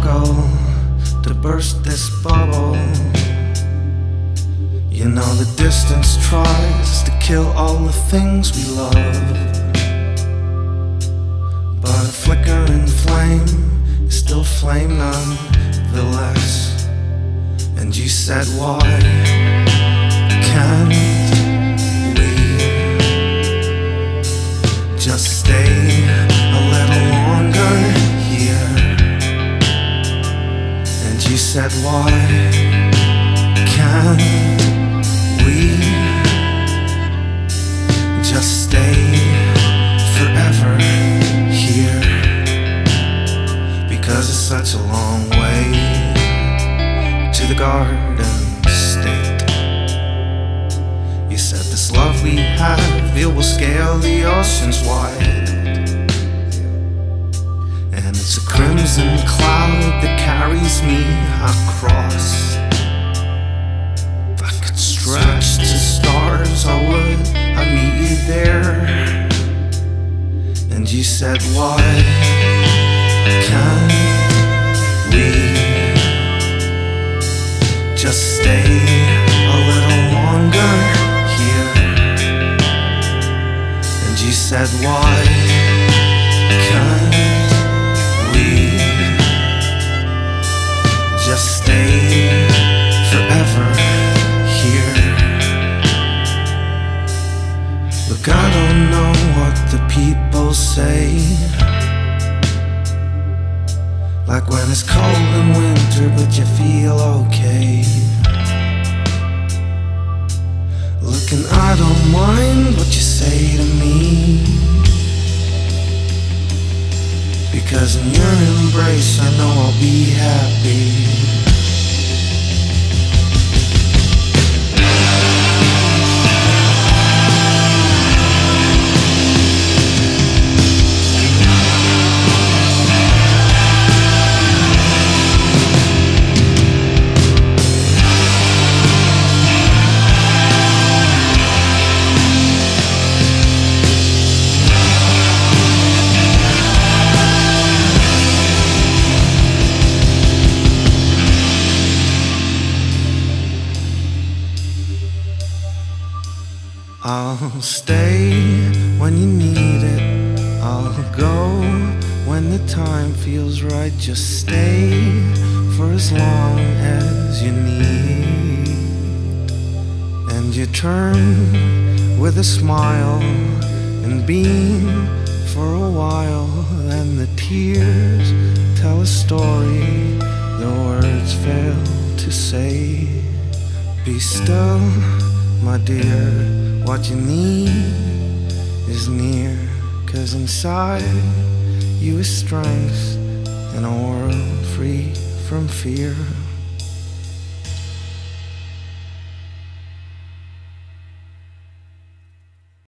struggle to burst this bubble. You know the distance tries to kill all the things we love. But a flickering flame is still flame nonetheless. And you said, Why can't we just stay said, Why can't we just stay forever here? Because it's such a long way to the garden state. You said this love we have, it will scale the oceans wide. It's a crimson cloud that carries me across. If I could stretch to stars, I would. I'd meet you there. And you said, Why can't we just stay the people say. Like when it's cold in winter, but you feel okay. Look, and I don't mind what you say to me. Because in your embrace, I know I'll be happy. I'll stay when you need it. I'll go when the time feels right. Just stay for as long as you need. And you turn with a smile and beam for a while. And the tears tell a story the words fail to say. Be still, my dear. What you need is near. Cause inside you is strength in a world free from fear.